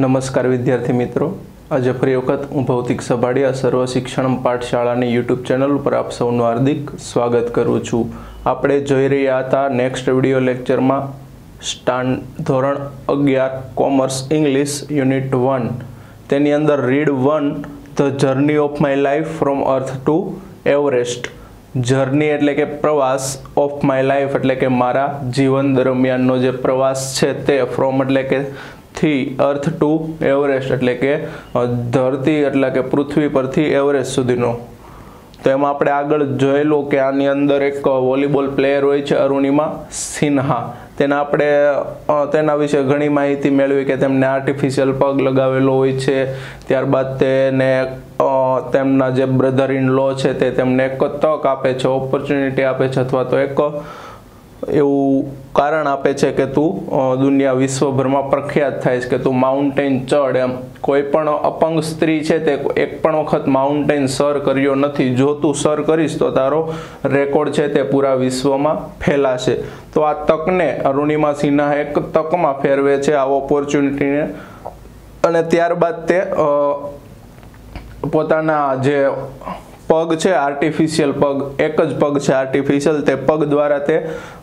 નમસ્કાર વિદ્યાર્થી મિત્રો. આજે ફરી વખત હું ભૌતિક સભાડિયા, સર્વ શિક્ષણ પાઠશાળાની યુટ્યુબ ચેનલ ઉપર આપ સૌનું હાર્દિક સ્વાગત કરું છું. આપણે જોઈ રહ્યા હતા નેક્સ્ટ વીડિયો લેક્ચરમાં સ્ટાન્ડ ધોરણ અગિયાર, કોમર્સ, ઇંગ્લિશ, યુનિટ વન. તેની અંદર read one, the journey of my life from earth to Everest. Journey એટલે કે પ્રવાસ ઓફ માય લાઈફ, એટલે કે મારા જીવન દરમિયાનનો જે પ્રવાસ છે તે, ફ્રોમ એટલે કે થી અર્થ ટુ એવરેસ્ટ એટલે કે ધરતી એટલે કે પૃથ્વી પરથી એવરેસ્ટ સુધીનો. તો એમાં આપણે આગળ જોયેલું કે આની અંદર એક વોલીબોલ પ્લેયર હોય છે અરુણિમા સિન્હા. તેના આપણે તેના વિશે ઘણી માહિતી મેળવી કે તેમને આર્ટિફિશિયલ પગ લગાવેલો હોય છે. ત્યારબાદ તેને તેમના જે બ્રધર ઇન લો છે તે તેમને એક તક આપે છે ઓપોર્ચ્યુનિટી આપે છે અથવા તો એક એવું કારણ આપે છે કે તું દુનિયા વિશ્વભરમાં પ્રખ્યાત થાય છે, કે તું માઉન્ટેન ચડ એમ. કોઈ પણ અપંગ સ્ત્રી છે તે એક પણ વખત માઉન્ટેન સર કર્યો નથી. જો તું સર કરીશ તો તારો રેકોર્ડ છે તે પૂરા વિશ્વમાં ફેલાશે. તો આ તકને અરુણિમા સિન્હા એક તકમાં ફેરવે છે આ ઓપોર્ચ્યુનિટીને અને ત્યારબાદ તે પોતાના જે પગ છે આર્ટિફિશિયલ પગ. એક જ પગ છે આર્ટિફિશિયલ તે પગ દ્વારા તે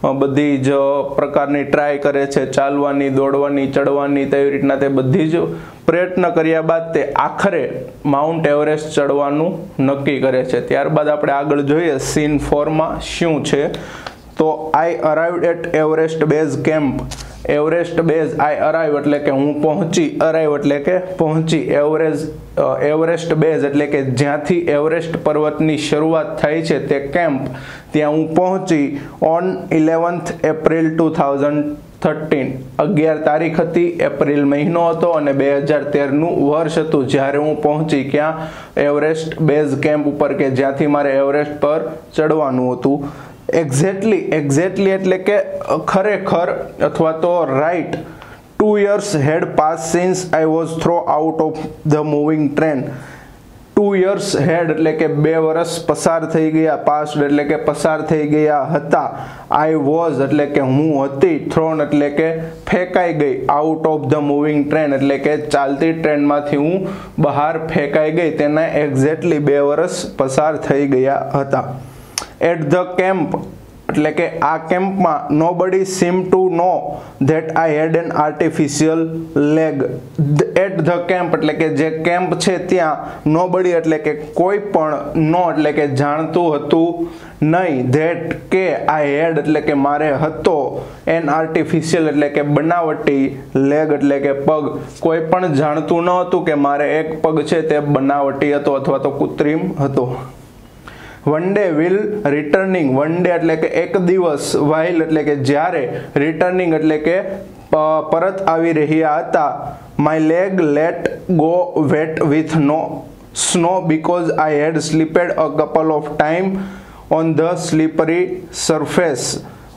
બધી જ પ્રકારની ટ્રાય કરે છે, ચાલવાની, દોડવાની, ચડવાની તેવી રીતના તે બધી જ પ્રયત્ન કર્યા બાદ તે આખરે માઉન્ટ એવરેસ્ટ ચડવાનું નક્કી કરે છે. ત્યારબાદ આપણે આગળ જોઈએ સીન ફોરમાં શું છે? તો I arrived at Everest base camp Everest base I arrive એટલે કે હું પહોંચી અરાઈવ એટલે કે પહોંચી એવરેજ એવરેસ્ટ બેઝ એટલે કે જ્યાંથી એવરેસ્ટ પર્વતની શરૂઆત થઈ છે તે કેમ્પ ત્યાં હું પહોંચી on eleventh April two thousand thirteen અગિયાર તારીખ હતી એપ્રિલ મહિનો હતો અને બે હજાર તેરનું વર્ષ હતું. જ્યારે હું પહોંચી ક્યાં એવરેસ્ટ બેઝ કેમ્પ ઉપર કે જ્યાંથી મારે એવરેસ્ટ પર ચડવાનું હતું. એક્ઝેક્ટલી એક્ઝેક્ટલી એટલે કે ખરેખર અથવા તો right two years had pass since I was throw out of the moving train two years had એટલે કે બે વર્ષ પસાર થઈ ગયા પાસ્ટ એટલે કે પસાર થઈ ગયા હતા. આઈ વોઝ એટલે કે હું હતી થ્રોન એટલે કે ફેંકાઈ ગઈ out of the moving train એટલે કે ચાલતી ટ્રેનમાંથી હું બહાર ફેંકાઈ ગઈ. તેના એક્ઝેક્ટલી બે વર્ષ પસાર થઈ ગયા હતા. એટ ધ કેમ્પ એટલે કે આ કેમ્પમાં nobody seem to know that I had an artificial leg at the camp એટલે કે જે કેમ્પ છે ત્યાં નો બડી એટલે કે કોઈ પણ નો, એટલે કે જાણતું હતું નહીં ધેટ કે આઈ હેડ એટલે કે મારે હતો એન આર્ટિફિશિયલ એટલે કે બનાવટી લેગ એટલે કે પગ. કોઈ પણ જાણતું ન હતું કે મારે એક પગ છે તે બનાવટી હતો અથવા તો કૃત્રિમ હતો. One day will returning one day એટલે કે એક દિવસ વાઇલ એટલે કે જ્યારે રિટર્નિંગ એટલે કે પરત આવી રહ્યા હતા. My leg let go wet with no snow because I had slipped a couple of time on the slippery surface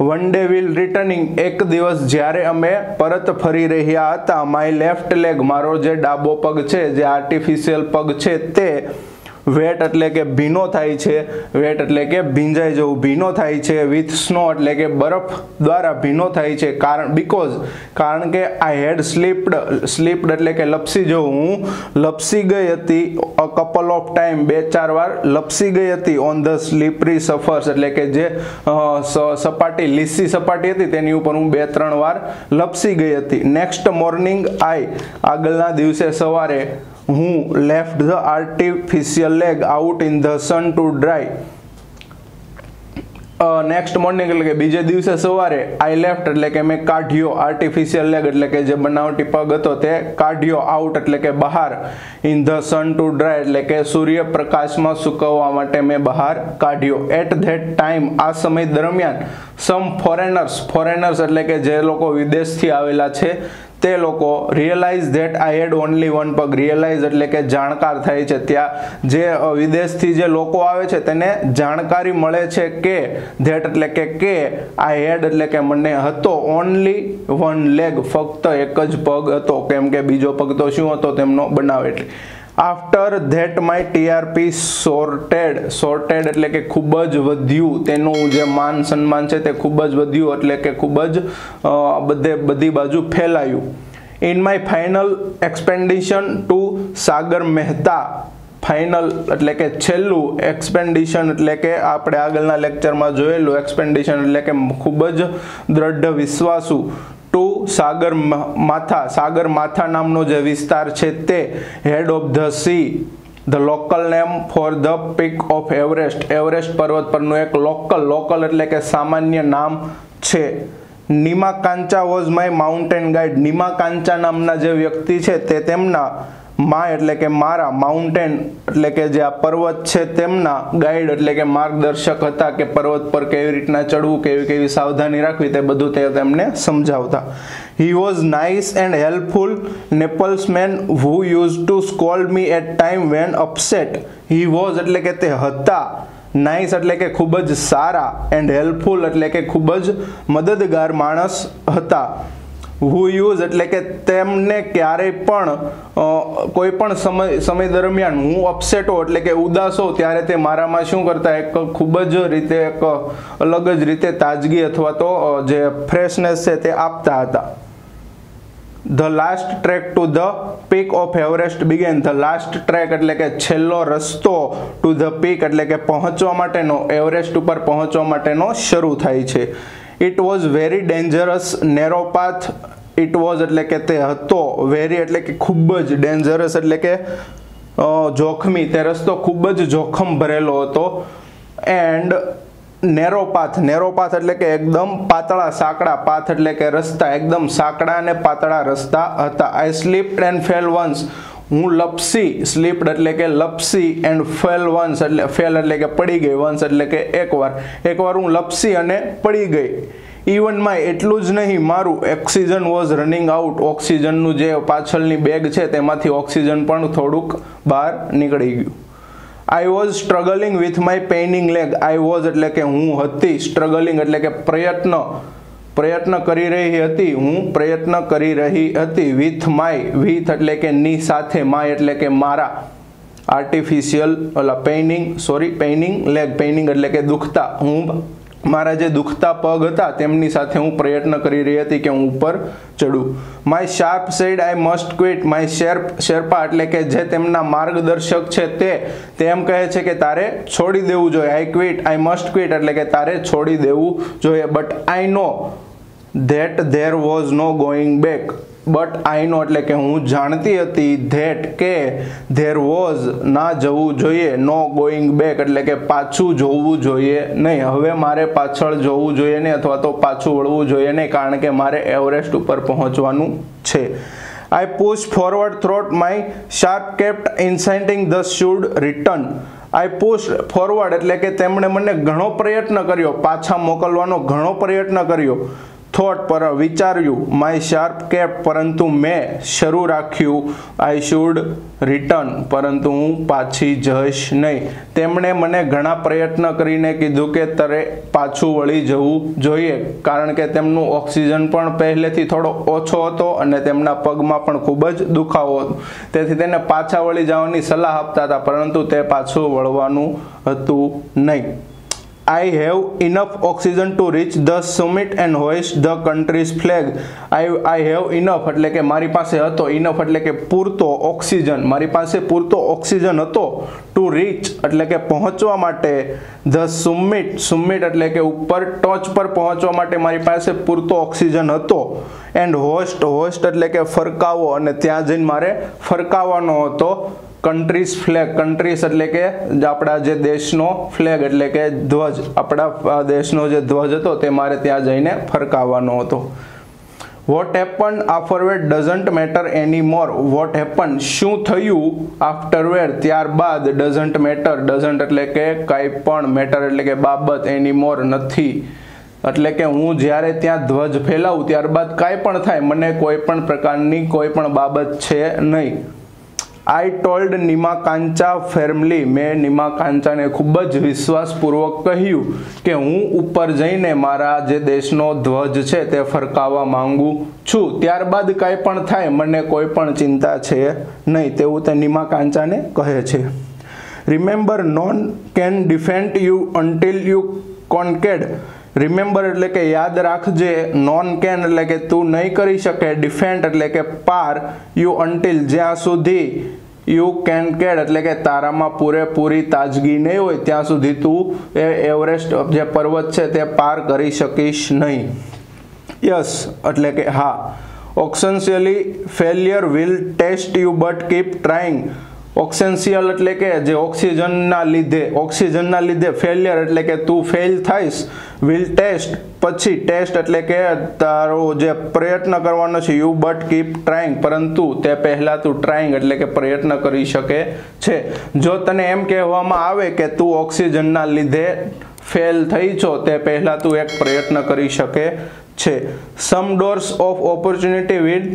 one day will returning એક દિવસ જ્યારે અમે પરત ફરી રહ્યા હતા માય લેફ્ટ લેગ મારો જે ડાબો પગ છે, જે આર્ટિફિશિયલ પગ છે તે વેટ એટલે કે ભીનો થાય છે, વેટ એટલે કે ભીંજાઈ જવું. ભીનો થાય છે વિથ સ્નો એટલે કે બરફ દ્વારા ભીનો થાય છે. કારણ બીકોઝ કારણ કે આ હેડ સ્લીપ્ડ સ્લીપ્ડ એટલે કે લપસી જવું. હું લપસી ગઈ હતી અ કપલ ઓફ ટાઈમ બે ચાર વાર લપસી ગઈ હતી ઓન ધ સ્લીપરી સફર્સ એટલે કે જે સપાટી, લીસી સપાટી હતી તેની ઉપર હું બે ત્રણ વાર લપસી ગઈ હતી. નેક્સ્ટ મોર્નિંગ આઈ આગળના દિવસે સવારે હું left the artificial leg out in the sun to dry next morning એટલે કે બીજે દિવસે સવારે આઈ લેફ્ટ એટલે કે મેં કાઢ્યો આર્ટિફિશિયલ લેગ એટલે કે જે બનાવટી પગ હતો તે કાઢ્યો આઉટ એટલે કે બહાર in the sun to dry એટલે કે સૂર્યપ્રકાશમાં સૂકવવા માટે મેં બહાર કાઢ્યો. એટ ધેટ ટાઈમ આ સમય દરમિયાન સમ ફોરેનર્સ ફોરેનર્સ એટલે કે જે લોકો વિદેશથી આવેલા છે, તે લોકો realise that I had only one પગ. રિયલાઇઝ એટલે કે જાણકાર થાય છે. ત્યાં જે વિદેશથી જે લોકો આવે છે, તેને જાણકારી મળે છે કે ધેટ એટલે કે કે આઈ હેડ એટલે કે મને હતો ઓનલી વન લેગ ફક્ત એક જ પગ હતો. કેમ કે બીજો પગ તો શું હતો? તેમનો બનાવ એટલે. After that my TRP sorted sorted એટલે કે ખૂબ જ વધ્યું. તેનું જે માન સન્માન છે તે ખૂબ જ વધ્યું એટલે કે ખૂબ જ બધે, બધી બાજુ ફેલાયું. In my final expedition to Sagarmatha final એટલે કે છેલ્લું એક્સપેન્ડિશન એટલે કે આપણે આગળના લેક્ચરમાં જોયેલું એક્સપેન્ડિશન એટલે કે ખૂબ જ દ્રઢ વિશ્વાસુ ટુ સાગર માથા સાગર માથા નામનો જે વિસ્તાર છે તે head of the sea the local name for the peak of Everest Everest પર્વત પરનું એક લોકલ લોકલ એટલે કે સામાન્ય નામ છે. Nima Kancha was my mountain guide Nima Kancha નામના જે વ્યક્તિ છે તે તેમના મા એટલે કે મારા માઉન્ટેન એટલે કે જે આ પર્વત છે તેમના ગાઈડ એટલે કે માર્ગદર્શક હતા કે પર્વત પર કેવી રીતના ચડવું, કેવી કેવી સાવધાની રાખવી તે બધું તે તેમને સમજાવતા. He was nice and helpful Nepalese man who used to scold me at time when upset he was એટલે કે તે હતા. નાઇસ એટલે કે ખૂબ જ સારા એન્ડ હેલ્પફુલ એટલે કે ખૂબ જ મદદગાર માણસ હતા. હુ યુઝ એટલે કે તેમને ક્યારેય પણ કોઈ પણ સમય સમય દરમિયાન હું અપસેટ એટલે કે ઉદાસ હોઉં, ત્યારે તે મારામાં શું કરતા, એક ખૂબ જ રીતે, એક અલગ જ રીતે તાજગી અથવા તો જે ફ્રેશનેસ છે તે આપતા હતા. The last track to the peak of Everest began the last track એટલે કે છેલ્લો રસ્તો ટુ ધ પીક એટલે કે પહોંચવા માટેનો એવરેસ્ટ ઉપર પહોંચવા માટેનો શરૂ થાય છે. It was very dangerous narrow path it was એટલે કે તે હતો વેરી એટલે કે ખૂબ જ ડેન્જરસ એટલે કે જોખમી. તે રસ્તો ખૂબ જ જોખમ ભરેલો હતો. And narrow path narrow path એટલે કે એકદમ પાતળા, સાંકડા પાથ એટલે કે રસ્તા. એકદમ સાંકડા અને પાતળા રસ્તા હતા. I slip and fell once હું લપસી, સ્લીપ્ડ એટલે કે લપસી એન્ડ ફેલ વન્સ એટલે ફેલ એટલે કે પડી ગઈ વન્સ એટલે કે એકવાર. એકવાર હું લપસી અને પડી ગઈ. ઇવનમાં એટલું જ નહીં, મારું ઓક્સિજન વોઝ રનિંગ આઉટ ઓક્સિજનનું જે પાછળની બેગ છે, તેમાંથી ઓક્સિજન પણ થોડુંક બહાર નીકળી ગયું. I was struggling with my paining leg I was એટલે કે હું હતી સ્ટ્રગલિંગ એટલે કે પ્રયત્ન. પ્રયત્ન કરી રહી હતી, હું પ્રયત્ન કરી રહી હતી. વિથ માય વિથ એટલે કે ની સાથે માય એટલે કે મારા. આર્ટિફિશિયલ ઓલા paining sorry paining leg paining એટલે કે દુખતા. હું, મારા જે દુખતા પગ હતા, તેમની સાથે હું પ્રયત્ન કરી રહી હતી કે હું ઉપર ચડું my Sherpa said I must quit my Sherpa Sherpa એટલે કે જે તેમના માર્ગદર્શક છે તે તેમ કહે છે કે તારે છોડી દેવું જોઈએ. I quit I must quit એટલે કે તારે છોડી દેવું જોઈએ. But I know that there was no going back but I know એટલે કે હું જાણતી હતી ધેટ કે ધેર વોઝ ના જવું જોઈએ નો ગોઈંગ બેક એટલે કે પાછું જોવું જોઈએ નહીં. હવે મારે પાછળ જોવું જોઈએ નહીં અથવા તો પાછું વળવું જોઈએ નહીં, કારણ કે મારે એવરેસ્ટ ઉપર પહોંચવાનું છે. I push forward throat my Sherpa kept insisting the should return I push forward એટલે કે તેમણે મને ઘણો પ્રયત્ન કર્યો. પાછા મોકલવાનો ઘણો પ્રયત્ન કર્યો. થોટ પર વિચાર્યું માય શાર્પ કેપ પરંતુ મેં શરૂ રાખ્યું આઈ શુડ રિટર્ન પરંતુ હું પાછી જઈશ નહીં. તેમણે મને ઘણા પ્રયત્ન કરીને કીધું કે તરે પાછું વળી જવું જોઈએ, કારણ કે તેમનું ઓક્સિજન પણ પહેલેથી થોડો ઓછો હતો અને તેમના પગમાં પણ ખૂબ જ દુખાવો હતો. તેથી તેને પાછા વળી જવાની સલાહ આપતા હતા, પરંતુ તે પાછું વળવાનું હતું નહીં. I have enough oxygen to reach the summit and hoist the country's flag. I, I have enough એટલે કે મારી પાસે હતો enough એટલે કે પૂરતો ઓક્સિજન મારી પાસે પૂરતો ઓક્સિજન હતો ટુ રીચ એટલે કે પહોંચવા માટે ધ સુમિટ સુમિટ એટલે કે ઉપર ટોચ પર પહોંચવા માટે મારી પાસે પૂરતો ઓક્સિજન હતો. એન્ડ હોસ્ટ હોસ્ટ એટલે કે ફરકાવો અને ત્યાં જઈને મારે ફરકાવવાનો હતો. કન્ટ્રીઝ ફ્લેગ કન્ટ્રીઝ એટલે કે આપણા જે દેશનો ફ્લેગ એટલે કે ધ્વજ. આપણા દેશનો જે ધ્વજ હતો તે મારે ત્યાં જઈને ફરકાવવાનો હતો. What happen આફરવેર doesn't matter any more what happen શું થયું આફ્ટરવેર ત્યારબાદ ડઝન્ટ મેટર ડઝન્ટ એટલે કે કંઈ પણ મેટર એટલે કે બાબત એની મોર નથી. એટલે કે હું જ્યારે ત્યાં ધ્વજ ફેલાવું ત્યારબાદ કાંઈ પણ થાય, મને કોઈ પણ પ્રકારની કોઈ પણ બાબત છે નહીં. આઈ ટોલ્ડ નિમા કાંચા ફેર્મલી મેં નિમા કાંચાને ખૂબ જ વિશ્વાસપૂર્વક કહ્યું કે હું ઉપર જઈને મારા જે દેશનો ધ્વજ છે તે ફરકાવવા માંગુ છું. ત્યારબાદ કાંઈ પણ થાય, મને કોઈ પણ ચિંતા છે નહીં તેવું તે નિમા કાંચાને કહે છે. Remember none can defend you until you concede remember એટલે કે યાદ રાખજે નોન કેન એટલે કે તું નહીં કરી શકે ડિફેન્ડ એટલે કે પાર યુ અન્ટિલ જ્યાં સુધી યુ કેન કેડ એટલે કે તારામાં પૂરેપૂરી તાજગી નહીં હોય, ત્યાં સુધી તું એ એવરેસ્ટ જે પર્વત છે તે પાર કરી શકીશ નહીં. યસ એટલે કે હા. Occasionally failure will test you but keep trying occasional એટલે કે જે ઓક્સિજનના લીધે ઓક્સિજનના લીધે ફેલિયર એટલે કે તું ફેલ થઈશ વિલ ટેસ્ટ પછી ટેસ્ટ એટલે કે તારો જે પ્રયત્ન કરવાનો છે યુ બટ કીપ ટ્રાઈંગ પરંતુ તે પહેલાં તું ટ્રાઈંગ એટલે કે પ્રયત્ન કરી શકે છે. જો તને એમ કહેવામાં આવે કે તું ઓક્સિજનના લીધે ફેલ થઈ છો, તે પહેલાં તું એક પ્રયત્ન કરી શકે છે. Some doors of opportunity will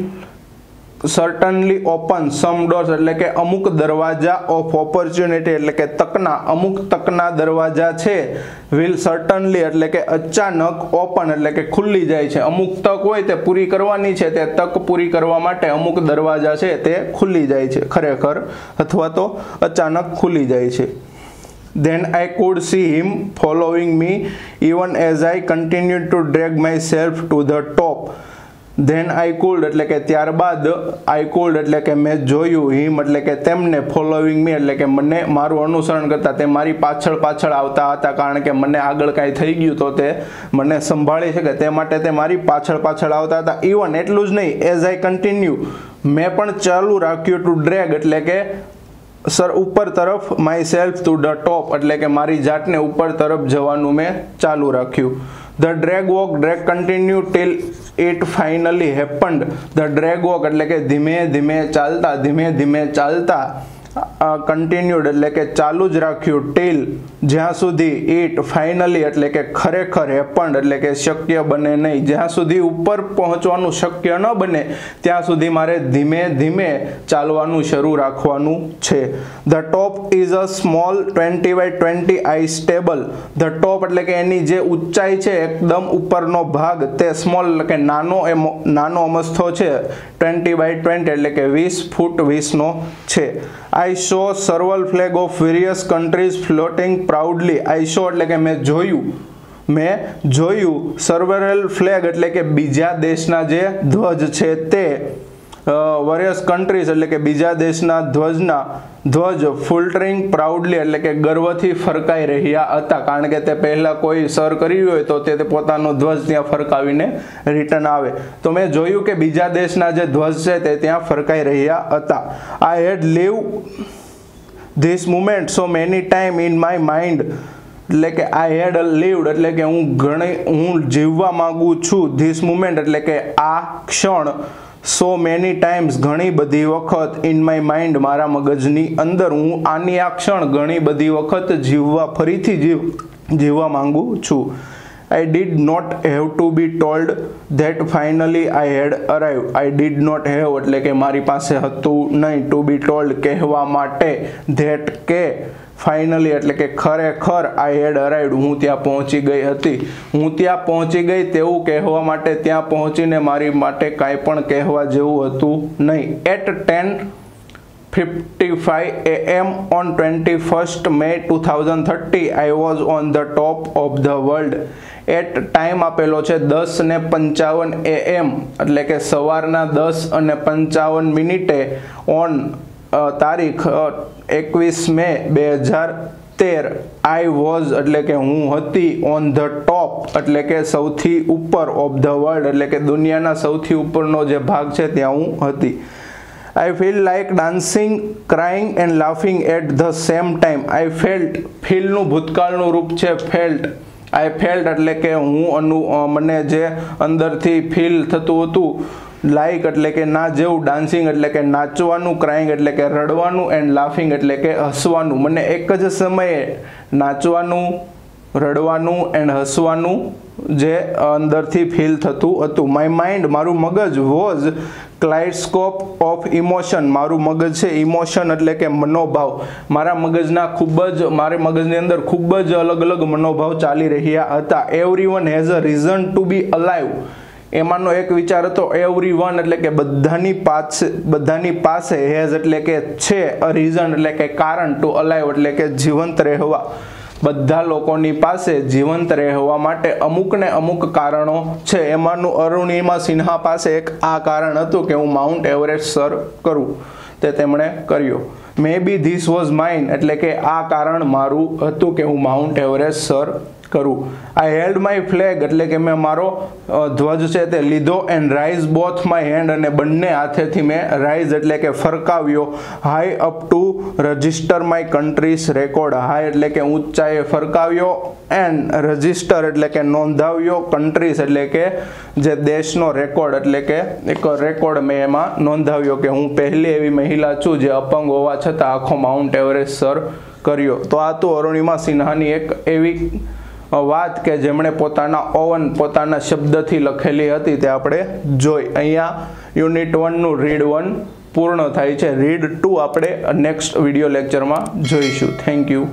certainly open some doors એટલે કે અમુક દરવાજા ઓફ ઓપોર્ચ્યુનિટી એટલે કે તકના, અમુક તકના દરવાજા છે વિલ સર્ટનલી એટલે કે અચાનક ઓપન એટલે કે ખુલ્લી જાય છે. અમુક તક હોય તે પૂરી કરવાની છે, તે તક પૂરી કરવા માટે અમુક દરવાજા છે તે ખુલ્લી જાય છે, ખરેખર, અથવા તો અચાનક ખુલ્લી જાય છે. Then I could see him following me even as I continued to drag myself to the top. Then I could એટલે કે ત્યારબાદ આઈ કુલ્ડ એટલે કે મેં જોયું હિમ એટલે કે તેમને ફોલોવિંગ મી એટલે કે મને મારું અનુસરણ કરતા તે મારી પાછળ પાછળ આવતા હતા, કારણ કે મને આગળ કાંઈ થઈ ગયું તો તે મને સંભાળી શકે તે માટે તે મારી પાછળ પાછળ આવતા હતા. ઇવન એટલું જ નહીં એઝ આઈ કન્ટિન્યુ મેં પણ ચાલુ રાખ્યું ટુ ડ્રેગ એટલે કે સર, ઉપર તરફ myself to the top એટલે કે મારી જાતને ઉપર તરફ જવાનું મેં ચાલુ રાખ્યું. The drag walk drag continue till it finally happened the drag walk એટલે કે ધીમે ધીમે ચાલતા ધીમે ધીમે ચાલતા કન્ટિન્યુડ એટલે કે ચાલુ જ રાખ્યું ટીલ જ્યાં સુધી ઇટ ફાઇનલી એટલે કે ખરેખર હેપન્ડ એટલે કે શક્ય બને નહીં. જ્યાં સુધી ઉપર પહોંચવાનું શક્ય ન બને, ત્યાં સુધી મારે ધીમે ધીમે ચાલવાનું શરૂ રાખવાનું છે. The top is a small twenty by twenty I stable the top એટલે કે એની જે ઊંચાઈ છે, એકદમ ઉપરનો ભાગ, તે સ્મોલ એટલે કે નાનો એ નાનો અમસ્થો છે. ટ્વેન્ટી બાય ટ્વેન્ટી એટલે કે વીસ ફૂટ વીસનો છે. I saw several flag of various countries floating proudly. I saw એટલે કે મેં જોયું મેં જોયું સર્વરલ ફ્લેગ એટલે કે બીજા દેશના જે ધ્વજ છે તે. વરિયસ કન્ટ્રીઝ એટલે કે બીજા દેશના ધ્વજના ધ્વજ ફુલટરિંગ પ્રાઉડલી એટલે કે ગર્વથી ફરકાઈ રહ્યા હતા. કારણ કે તે પહેલાં કોઈ સર કર્યું હોય તો તે પોતાનો ધ્વજ ત્યાં ફરકાવીને રિટર્ન આવે. તો મેં જોયું કે બીજા દેશના જે ધ્વજ છે તે ત્યાં ફરકાઈ રહ્યા હતા. I had live this moment so many time in my mind એટલે કે આઈ હેડ લીવડ એટલે કે હું ઘણી, હું જીવવા માગું છું ધીસ મુમેન્ટ એટલે કે આ ક્ષણ. સો મેની ટાઈમ્સ ઘણી બધી વખત ઇન માય માઇન્ડ મારા મગજની અંદર હું આની આ ક્ષણ ઘણી બધી વખત જીવવા ફરીથી જીવ, જીવવા માંગુ છું. I did not have to be told that finally I had arrive I did not have એટલે કે મારી પાસે હતું નહીં ટુ બી ટોલ્ડ કહેવા માટે ધેટ કે ફાઇનલી એટલે કે ખરેખર આઈ હેડ અરાઈડ હું ત્યાં પહોંચી ગઈ હતી. હું ત્યાં પહોંચી ગઈ તેવું કહેવા માટે ત્યાં પહોંચીને મારી માટે કાંઈ પણ કહેવા જેવું હતું નહીં. At ten fifty five A M on twenty first May two thousand thirty I was on the top of the world at time આપેલો છે દસ ને પંચાવન એ એમ એટલે કે સવારના દસ અને પંચાવન મિનિટે ઓન તારીખ એકવીસ મે બે હજાર તેર. આઈ વોઝ એટલે કે હું હતી ઓન ધ ટોપ એટલે કે સૌથી ઉપર ઓફ ધ વર્લ્ડ એટલે કે દુનિયાના સૌથી ઉપરનો જે ભાગ છે ત્યાં હું હતી. I feel like dancing crying and laughing at the same time I felt ફીલનું ભૂતકાળનું રૂપ છે ફેલ્ટ આઈ ફેલ્ટ એટલે કે હું અનુ મને જે અંદરથી ફીલ થતું હતું લાઈક એટલે કે ના જેવું ડાન્સિંગ એટલે કે નાચવાનું ક્રાઇંગ એટલે કે રડવાનું એન્ડ લાફિંગ એટલે કે હસવાનું. મને એક જ સમયે નાચવાનું, રડવાનું એન્ડ હસવાનું જે અંદરથી ફીલ થતું હતું. માય માઇન્ડ મારું મગજ વોઝ ક્લાઇડસ્કોપ ઓફ ઇમોશન મારું મગજ છે ઇમોશન એટલે કે મનોભાવ. મારા મગજના ખૂબ જ, મારા મગજની અંદર ખૂબ જ અલગ અલગ મનોભાવ ચાલી રહ્યા હતા. Everyone has a reason to be alive એમાંનો એક વિચાર હતો એવરી વન એટલે કે બધાની પાસે બધાની પાસે હેઝ એટલે કે છે અ રીઝન એટલે કે કારણ ટુ અલાઈવ એટલે કે જીવંત રહેવા. બધા લોકોની પાસે જીવંત રહેવા માટે અમુક ને અમુક કારણો છે. એમાંનું અરુણિમા સિન્હા પાસે એક આ કારણ હતું કે હું માઉન્ટ એવરેસ્ટ સર કરું. તે તેમણે કર્યું. Maybe this was mine એટલે કે આ કારણ મારું હતું કે હું માઉન્ટ એવરેસ્ટ સર કરું. આઈ હેલ્ડ માય ફ્લેગ એટલે કે મેં મારો ધ્વજ છે તે લીધો and rise both my hand અને બંને હાથેથી મેં રાઇઝ એટલે કે ફરકાવ્યો. High up to register my country's record high એટલે કે ઊંચાઈએ ફરકાવ્યો એન્ડ રજિસ્ટર એટલે કે નોંધાવ્યો કન્ટ્રીઝ એટલે કે જે દેશનો રેકોર્ડ એટલે કે એક રેકોર્ડ મેં એમાં નોંધાવ્યો કે હું પહેલી એવી મહિલા છું જે અપંગ હોવા છતાં આખો માઉન્ટ એવરેસ્ટ સર કર્યો. તો આ તો અરુણિમા સિન્હાની એક એવી વાત કે જેમણે પોતાના ઓવન પોતાના શબ્દથી લખેલી હતી તે આપણે જોઈ. અહીંયા યુનિટ વનનું રીડ વન પૂર્ણ થાય છે. રીડ ટુ આપણે નેક્સ્ટ વીડિયો લેક્ચરમાં જોઈશું. Thank you.